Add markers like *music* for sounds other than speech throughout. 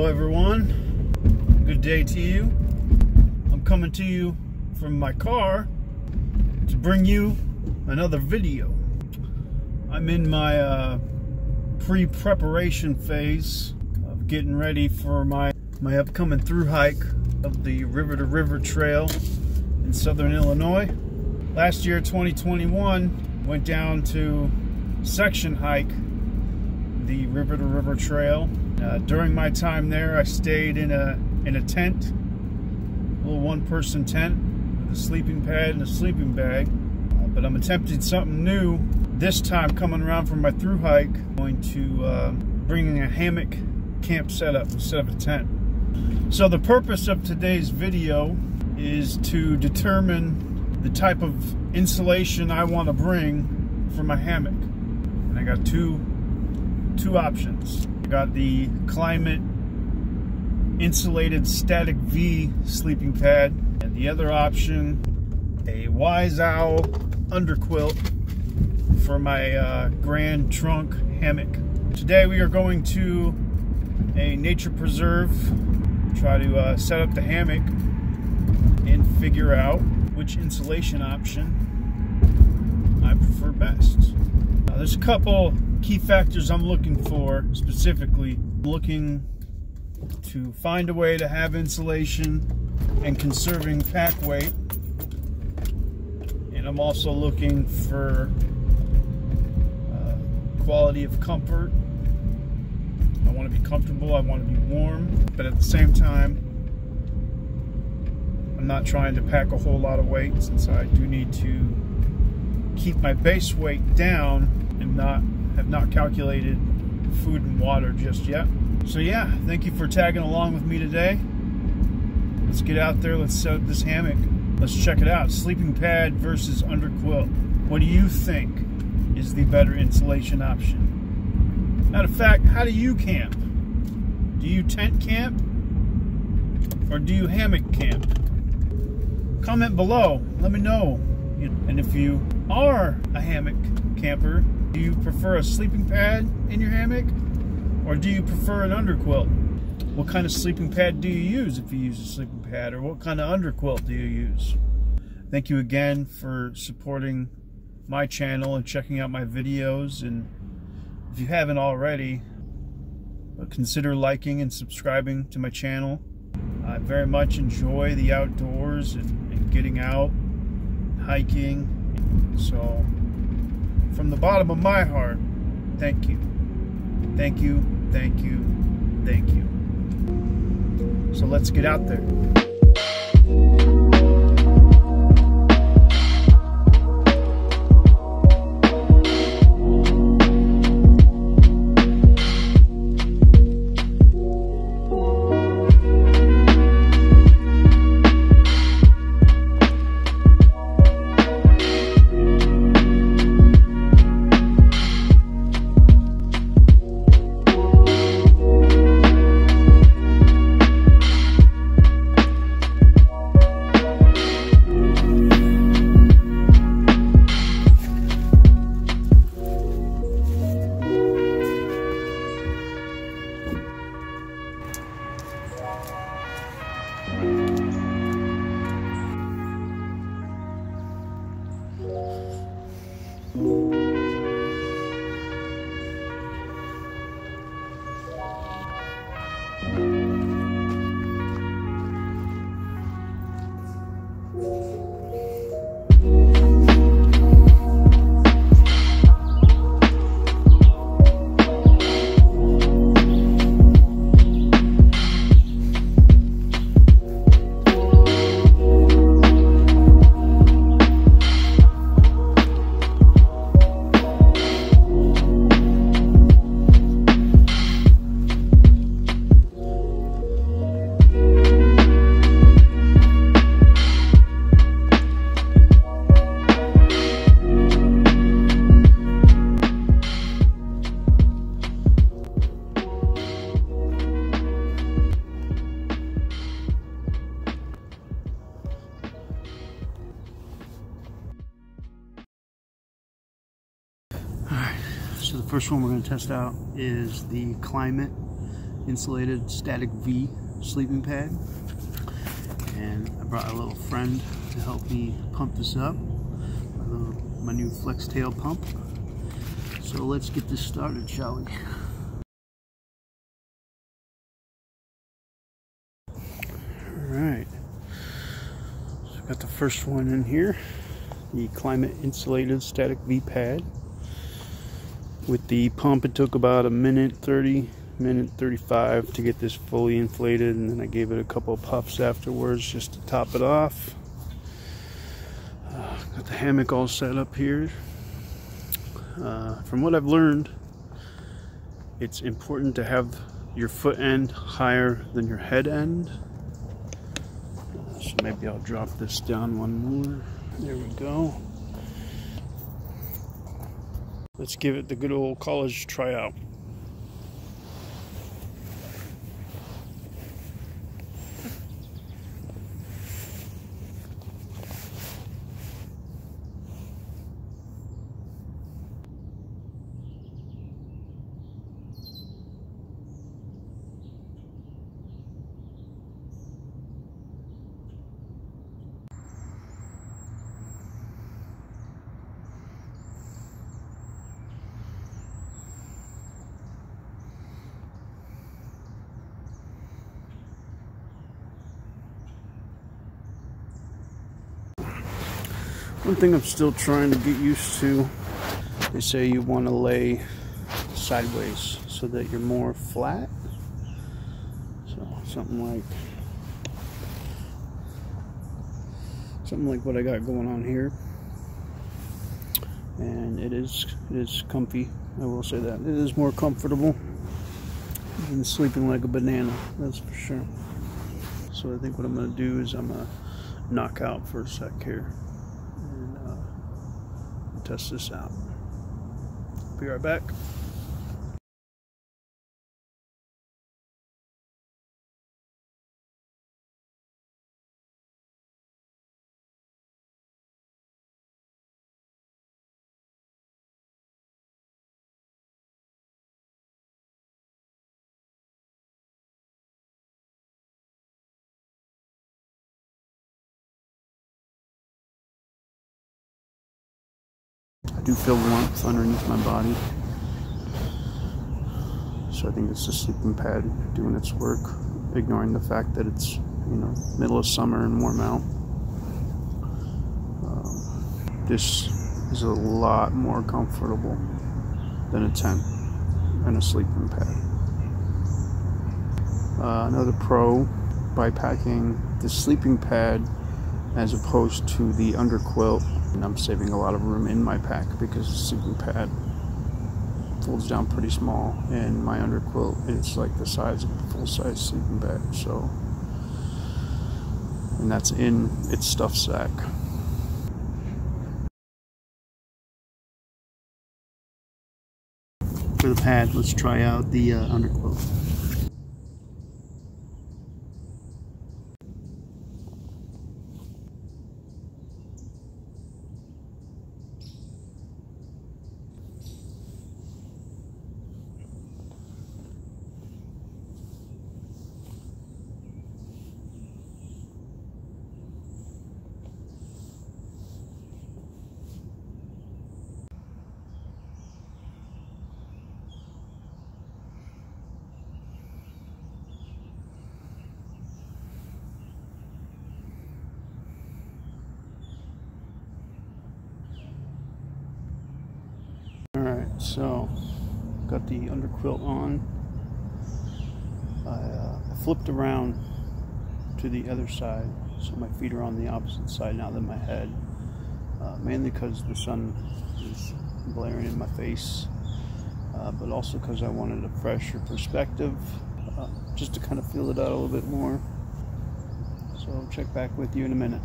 Hello everyone. Good day to you. I'm coming to you from my car to bring you another video. I'm in my uh, pre-preparation phase of getting ready for my, my upcoming through hike of the River to River Trail in Southern Illinois. Last year, 2021, went down to section hike the River to River Trail. Uh, during my time there, I stayed in a in a tent, a little one-person tent with a sleeping pad and a sleeping bag. Uh, but I'm attempting something new this time, coming around for my through hike. I'm going to uh, bringing a hammock camp setup instead of a tent. So the purpose of today's video is to determine the type of insulation I want to bring for my hammock. And I got two two options. Got the Klymit insulated static V sleeping pad and the other option a Wise Owl underquilt for my uh, Grand Trunk hammock. Today we are going to a nature preserve, try to uh, set up the hammock and figure out which insulation option I prefer best. Now, there's a couple key factors I'm looking for specifically. looking to find a way to have insulation and conserving pack weight. And I'm also looking for uh, quality of comfort. I want to be comfortable, I want to be warm, but at the same time, I'm not trying to pack a whole lot of weight since I do need to keep my base weight down and not have not calculated food and water just yet. So yeah, thank you for tagging along with me today. Let's get out there, let's set up this hammock. Let's check it out. Sleeping pad versus underquilt. What do you think is the better insulation option? Matter of fact, how do you camp? Do you tent camp? Or do you hammock camp? Comment below. Let me know. And if you are a hammock camper, do you prefer a sleeping pad in your hammock? Or do you prefer an underquilt? What kind of sleeping pad do you use if you use a sleeping pad? Or what kind of underquilt do you use? Thank you again for supporting my channel and checking out my videos. And if you haven't already, consider liking and subscribing to my channel. I very much enjoy the outdoors and, and getting out, hiking. So from the bottom of my heart, thank you. Thank you, thank you, thank you. So let's get out there. So the first one we're going to test out is the Klymit insulated static V sleeping pad. And I brought a little friend to help me pump this up. My, little, my new Flextail pump. So let's get this started, shall we? Alright. So got the first one in here. The Klymit insulated static V pad. With the pump it took about a minute 30 minute 35 to get this fully inflated and then I gave it a couple of puffs afterwards just to top it off. Uh, got the hammock all set up here. Uh, from what I've learned, it's important to have your foot end higher than your head end. Uh, so maybe I'll drop this down one more. There we go. Let's give it the good old college tryout. One thing I'm still trying to get used to, they say you want to lay sideways so that you're more flat. So something like something like what I got going on here. And it is it is comfy. I will say that. It is more comfortable than sleeping like a banana, that's for sure. So I think what I'm gonna do is I'm gonna knock out for a sec here test this out. Be right back. I do feel warmth underneath my body. So I think it's the sleeping pad doing its work, ignoring the fact that it's, you know, middle of summer and warm out. Um, this is a lot more comfortable than a tent and a sleeping pad. Uh, another pro by packing the sleeping pad as opposed to the underquilt and I'm saving a lot of room in my pack because the sleeping pad folds down pretty small and my underquilt is like the size of a full-size sleeping bag so and that's in its stuff sack. For the pad let's try out the uh, underquilt So, got the underquilt on. I, uh, flipped around to the other side, so my feet are on the opposite side now than my head. Uh, mainly because the sun is blaring in my face, uh, but also because I wanted a fresher perspective, uh, just to kind of feel it out a little bit more. So I'll check back with you in a minute.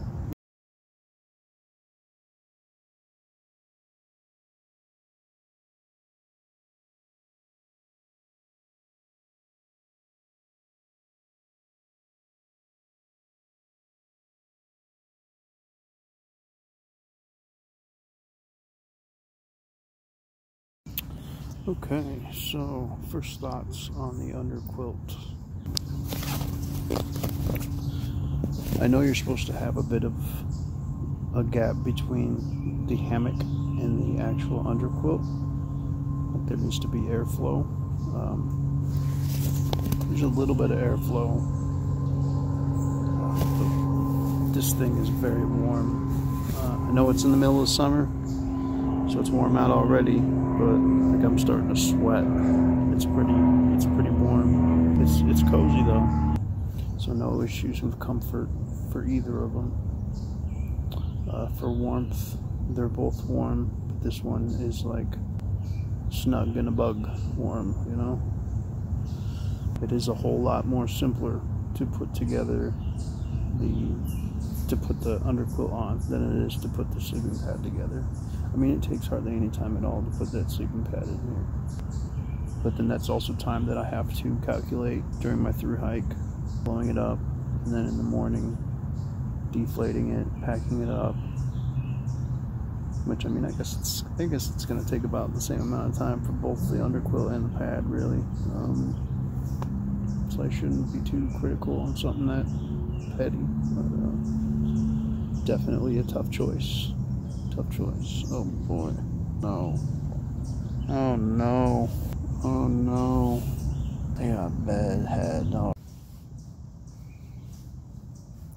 Okay, so first thoughts on the underquilt. I know you're supposed to have a bit of a gap between the hammock and the actual underquilt. There needs to be airflow. Um, there's a little bit of airflow. This thing is very warm. Uh, I know it's in the middle of summer, so it's warm out already, but I think I'm starting to sweat. It's pretty, it's pretty warm. It's, it's cozy though, so no issues with comfort for either of them. Uh, for warmth, they're both warm, but this one is like snug and a bug warm, you know? It is a whole lot more simpler to put together the to put the underquilt on than it is to put the sleeping pad together. I mean, it takes hardly any time at all to put that sleeping pad in here. But then that's also time that I have to calculate during my through hike, blowing it up, and then in the morning, deflating it, packing it up. Which I mean, I guess it's I guess it's going to take about the same amount of time for both the underquilt and the pad, really. Um, so I shouldn't be too critical on something that petty. But, uh, definitely a tough choice. Tough choice. Oh boy. No. Oh no. Oh no. I got a bad head. No.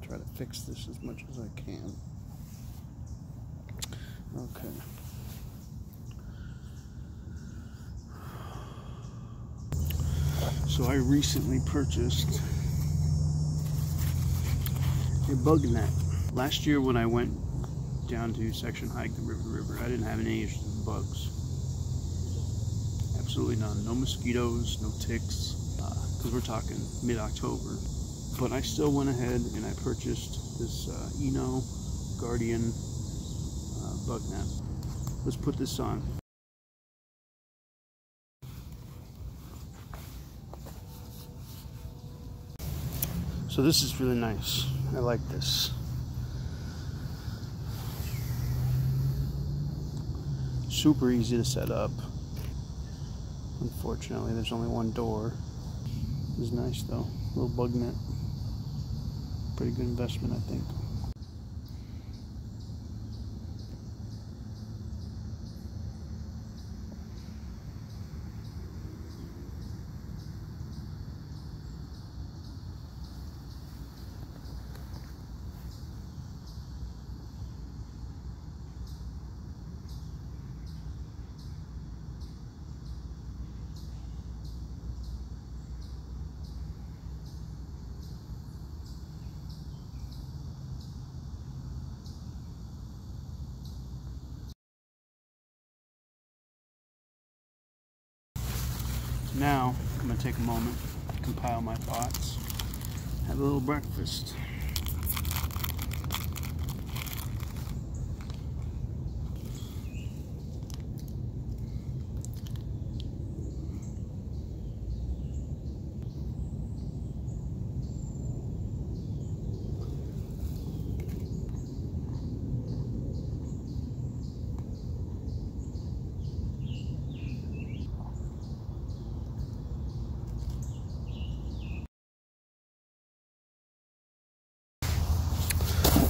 Try to fix this as much as I can. Okay. So I recently purchased a bug net. Last year when I went down to section hike the River River, I didn't have any issues with bugs. Absolutely none. No mosquitoes, no ticks, because uh, we're talking mid-October. But I still went ahead and I purchased this uh, ENO Guardian uh, bug net. Let's put this on. So this is really nice. I like this. Super easy to set up. Unfortunately, there's only one door. Is nice though. a Little bug net. Pretty good investment, I think. Now, I'm going to take a moment, compile my thoughts, have a little breakfast.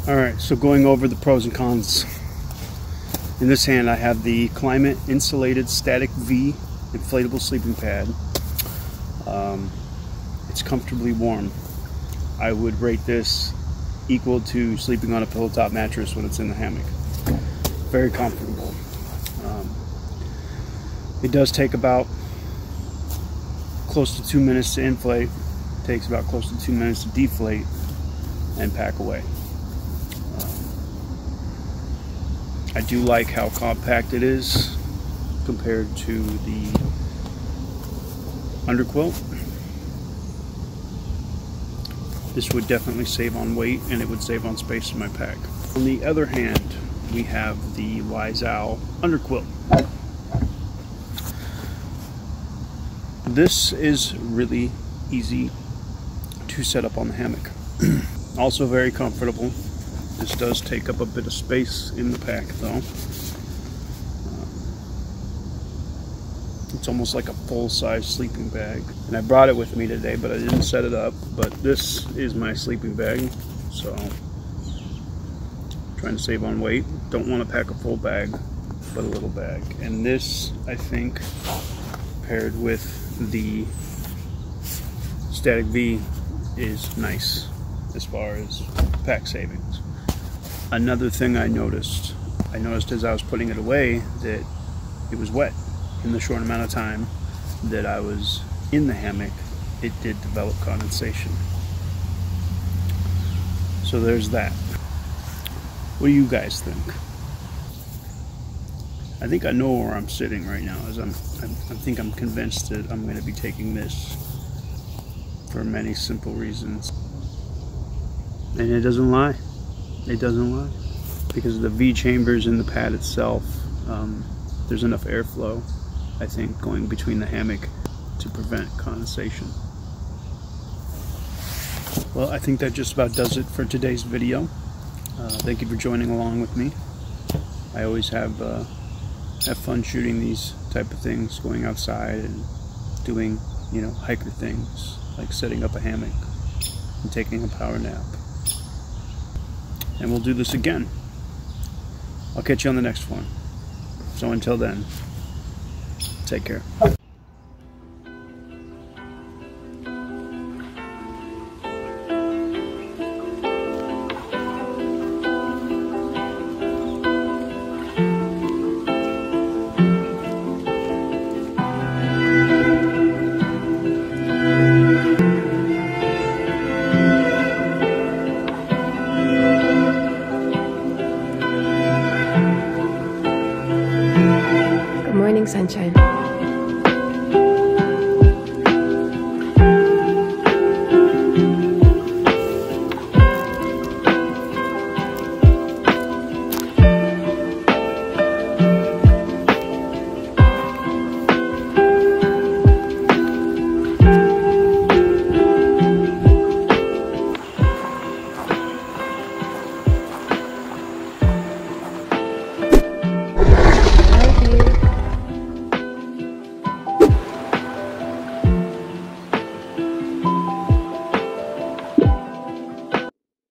All right, so going over the pros and cons. In this hand, I have the Klymit Insulated Static V inflatable sleeping pad. Um, it's comfortably warm. I would rate this equal to sleeping on a pillow top mattress when it's in the hammock. Very comfortable. Um, it does take about close to two minutes to inflate. It takes about close to two minutes to deflate and pack away. I do like how compact it is compared to the underquilt. This would definitely save on weight and it would save on space in my pack. On the other hand, we have the Wise underquilt. This is really easy to set up on the hammock. *clears throat* also very comfortable. This does take up a bit of space in the pack though. Uh, it's almost like a full-size sleeping bag. And I brought it with me today, but I didn't set it up. But this is my sleeping bag. So, trying to save on weight. Don't want to pack a full bag, but a little bag. And this, I think, paired with the Static V is nice as far as pack savings. Another thing I noticed, I noticed as I was putting it away that it was wet in the short amount of time that I was in the hammock, it did develop condensation. So there's that. What do you guys think? I think I know where I'm sitting right now. As I'm, I'm I think I'm convinced that I'm going to be taking this for many simple reasons. And it doesn't lie. It doesn't lie. Because of the V chambers in the pad itself, um, there's enough airflow, I think, going between the hammock to prevent condensation. Well, I think that just about does it for today's video. Uh, thank you for joining along with me. I always have uh, have fun shooting these type of things, going outside and doing, you know, hiker things like setting up a hammock and taking a power nap. And we'll do this again. I'll catch you on the next one. So until then, take care.